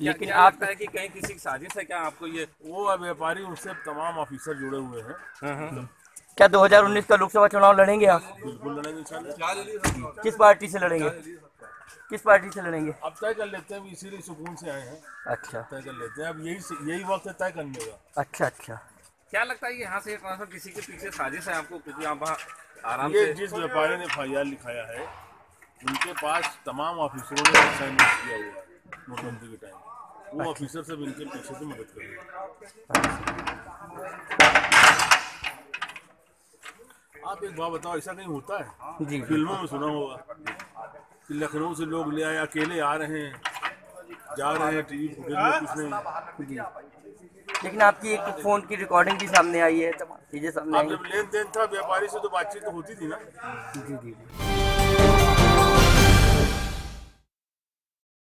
लेकिन आप लगता है कि कहीं किसी की साजिश है क्या आपको ये? वो व्यापारी उससे तमाम ऑफिसर जुड़े हुए हैं। हाँ, क्या 2019 का लोकसभा चुनाव लड़ेंगे आप? बिल्कुल लड़ेंगे किस पार्टी से लड़ेंगे? किस पार्टी से लड़ेंगे? अब तय कर लेते हैं इसीलिए सुकून से आए हैं। अच्छा। तय कर लेते हैं अब यही यही वक्त है तय करने का। अच्छा अच्छा। क्या लगता है यहाँ से ट्रांसफ़र किसी के पीछे साजिश है आपको? क्योंकि आप वहाँ आराम ये से जिस व्यापारी ने एफ़ लिखाया है उनके पास तमाम ऑफिसरों ने किया हुआ है नोटबंदी के टाइम वो ऑफिसर सब इनके पीछे से मदद करेंगे आप एक बात बताओ ऐसा कहीं होता है? जी। फ़िल्मों में सुना होगा कि लखनऊ से लोग ले आए अकेले आ रहे हैं जा रहे हैं टीवी फुटेज में कुछ नहीं। जी। लेकिन आपकी एक फ़ोन की रिकॉर्डिंग भी सामने आई है तमाम चीज़ें सामने आई लेन देन था व्यापारी से तो बातचीत तो होती थी ना? जी जी जी।